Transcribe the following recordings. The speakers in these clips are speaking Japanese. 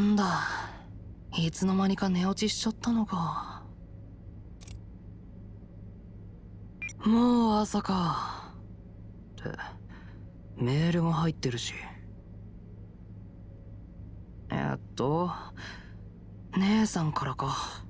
なんだ。いつの間にか寝落ちしちゃったのか。もう朝か。ってメールも入ってるし。えっと姉さんからか。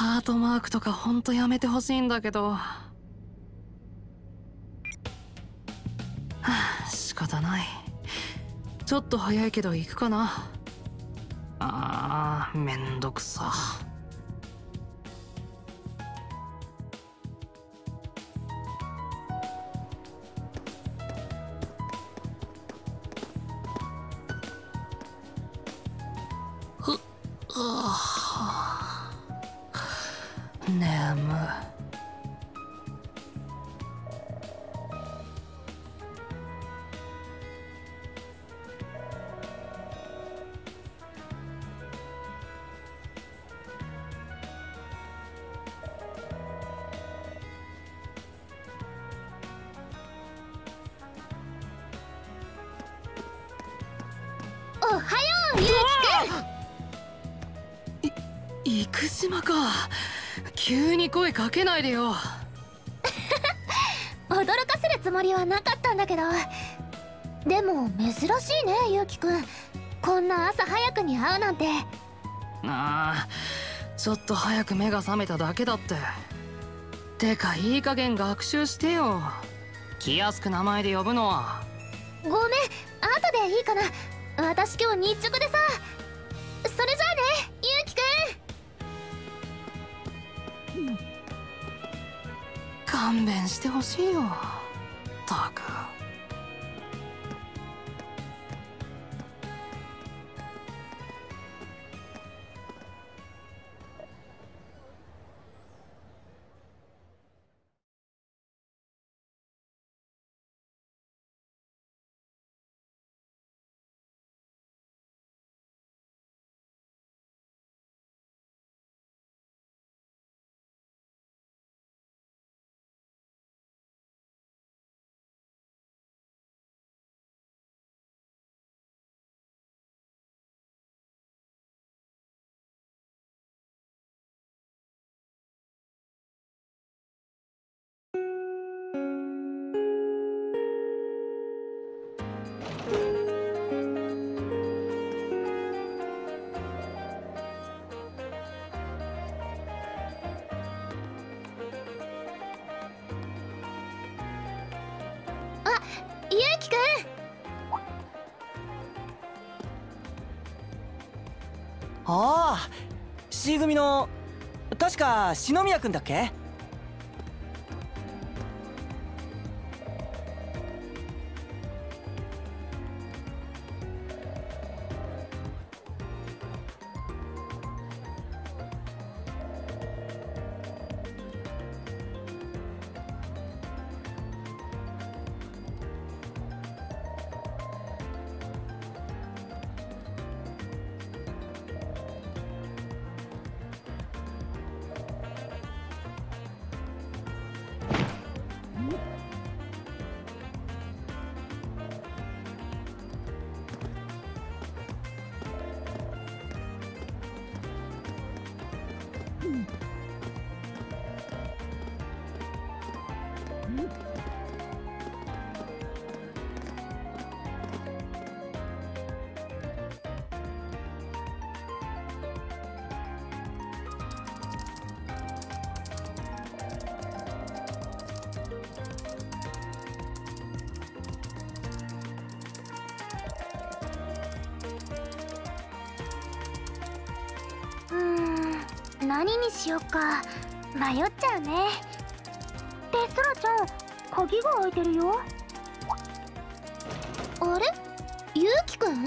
ハートマークとかほんとやめてほしいんだけど。はあ仕方ない。ちょっと早いけど行くかな。あーめんどくさ。生島か。急に声かけないでよ。驚かせるつもりはなかったんだけど。でも珍しいねゆうきくんこんな朝早くに会うなんて。ああちょっと早く目が覚めただけだって。てかいい加減学習してよ。気安く名前で呼ぶのは。ごめん後でいいかな。私今日日直でさ勘弁してほしいよ。たく。ああ C 組の確か篠宮君だっけ？何にしよっか。迷っちゃうね。でソラちゃん鍵が開いてるよ。あれ？ゆうきくん？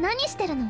何してるの？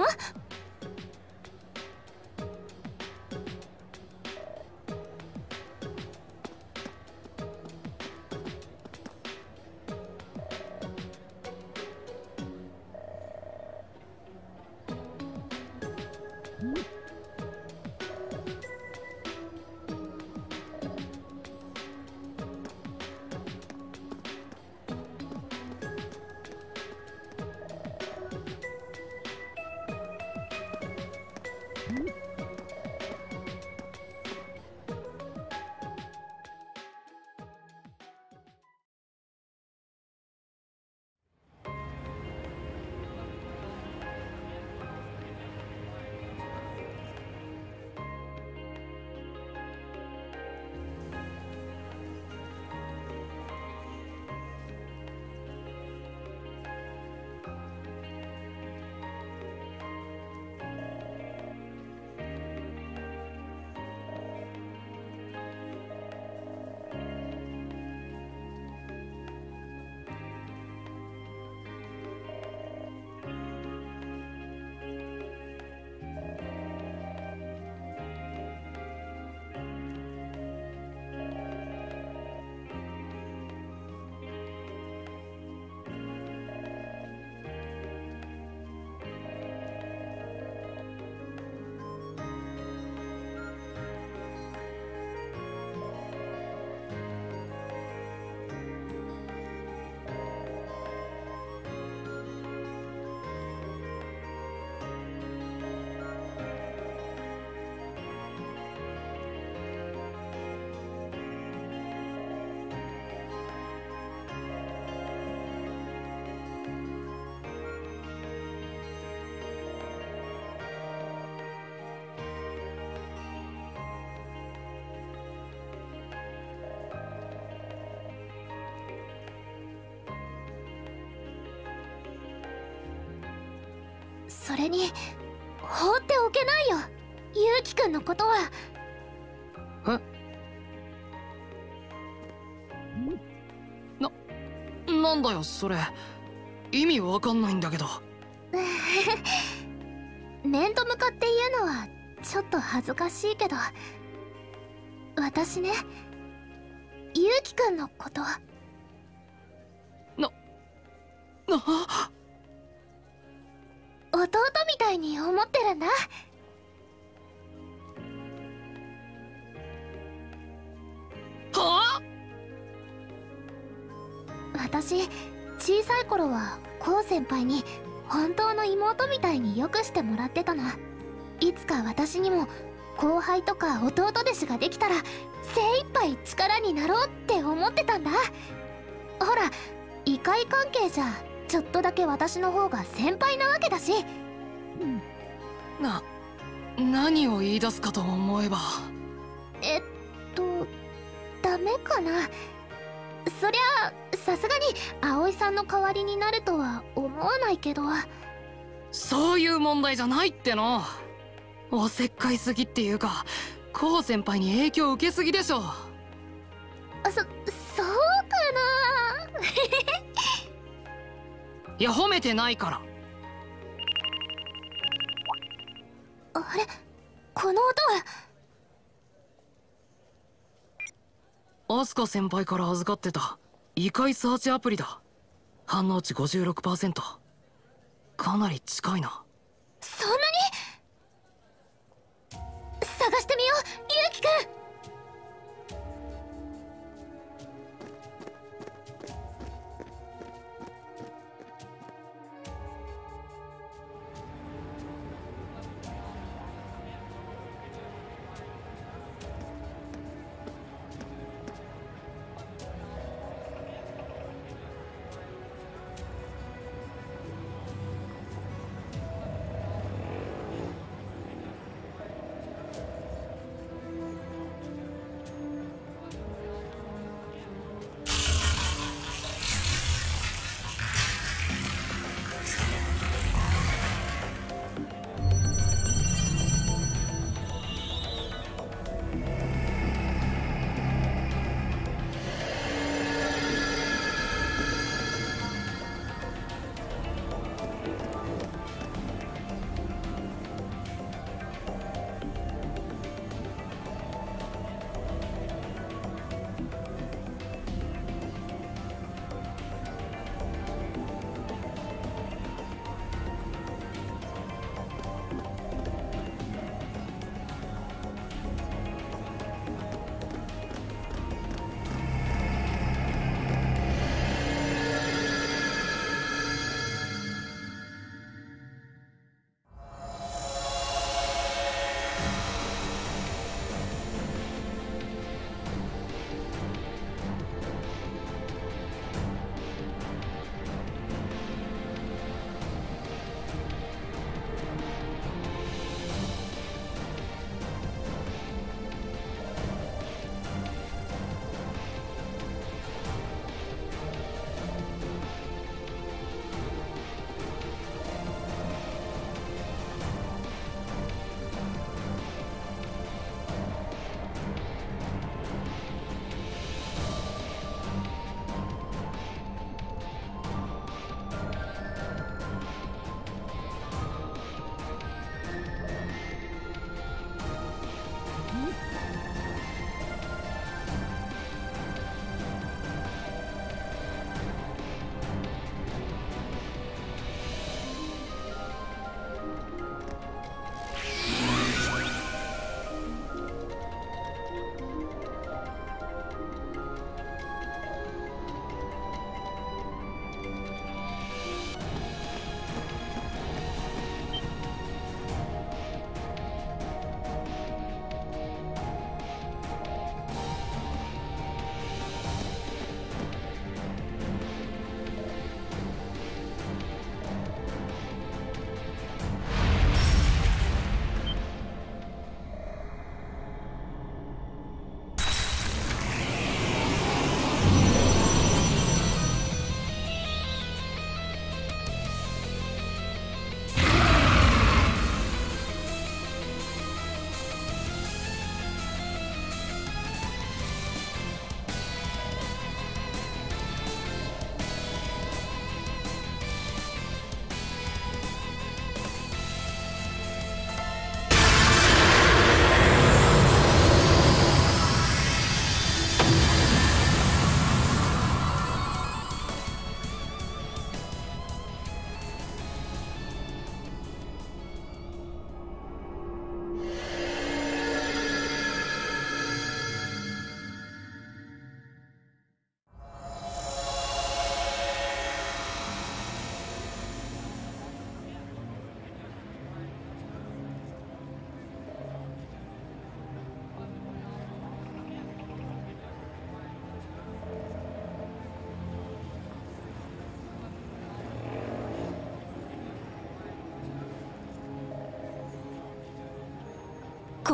の？それに放っておけないよ。ゆうきくんのことは。え？ななんだよそれ。意味わかんないんだけど。面と向かって言うのはちょっと恥ずかしいけど。私ねゆうきくんのこと。な弟みたいに思ってるんだ。はあ？私小さい頃はこう先輩に本当の妹みたいによくしてもらってたの。いつか私にも後輩とか弟弟子ができたら精一杯力になろうって思ってたんだ。ほら異界関係じゃちょっとだけ私の方が先輩なわけだしな何を言い出すかと思えば。えっとダメかな。そりゃさすがに葵さんの代わりになるとは思わないけど。そういう問題じゃないっての。おせっかいすぎっていうかこう先輩に影響受けすぎでしょ。そそうか いや褒めてないからあれ？この音は？アスカ先輩から預かってた。異界サーチアプリだ。反応値56%かなり近いな。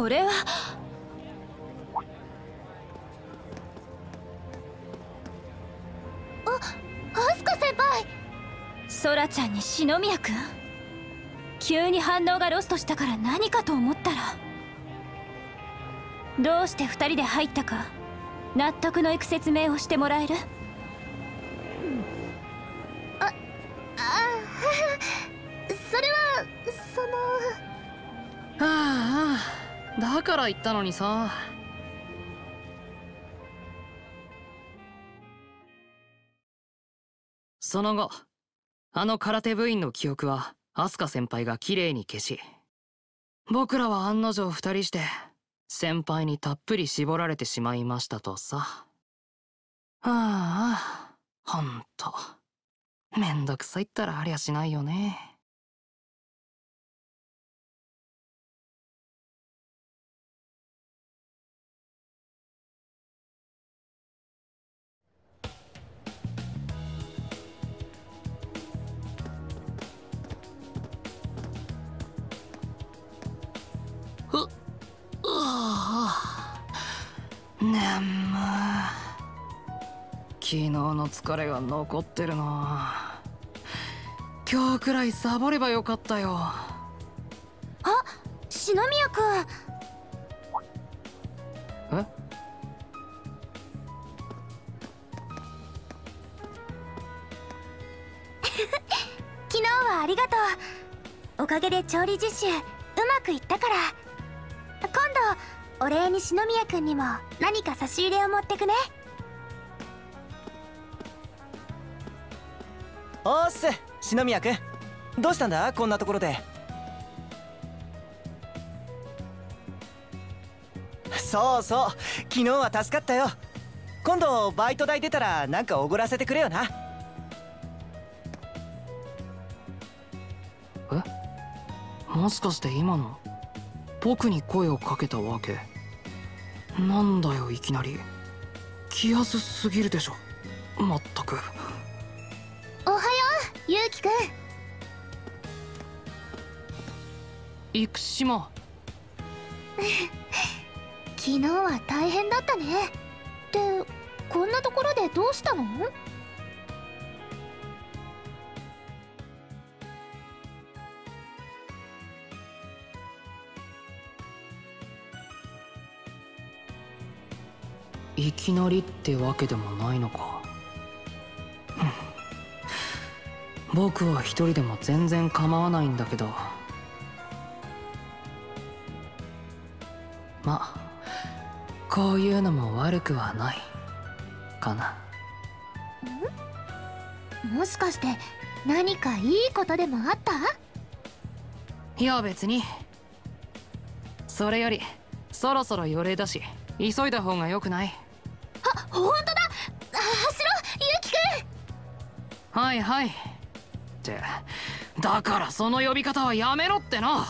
これは。あアスカ先輩。ソラちゃんに篠宮君急に反応がロストしたから何かと思ったら。どうして2人で入ったか納得のいく説明をしてもらえる？だから言ったのにさ。その後あの空手部員の記憶はアスカ先輩がきれいに消し僕らは案の定二人して先輩にたっぷり絞られてしまいましたとさ。ああほんと。めんどくさいったらありゃしないよね。眠昨日の疲れが残ってるな。今日くらいサボればよかったよ。篠宮君え？昨日はありがとう。おかげで調理実習うまくいったからお礼に篠宮君にも何か差し入れを持ってくね。おーっす篠宮君。どうしたんだ？こんなところで。そうそう。昨日は助かったよ。今度バイト代出たらなんかおごらせてくれよな。もしかして今の？僕に声をかけたわけ。なんだよいきなり。気安すぎるでしょ。まったく。おはようゆうきくん。生島。昨日は大変だったね。ってこんなところでどうしたの？きなりってわけでもないのか。うん。僕は一人でも全然構わないんだけど。まあこういうのも悪くはないかな。もしかして何かいいことでもあった？いや別に。それよりそろそろ予令だし急いだ方がよくない？あ本当だ。走ろう。ゆうきくん。はいはい。ってだからその呼び方はやめろってな。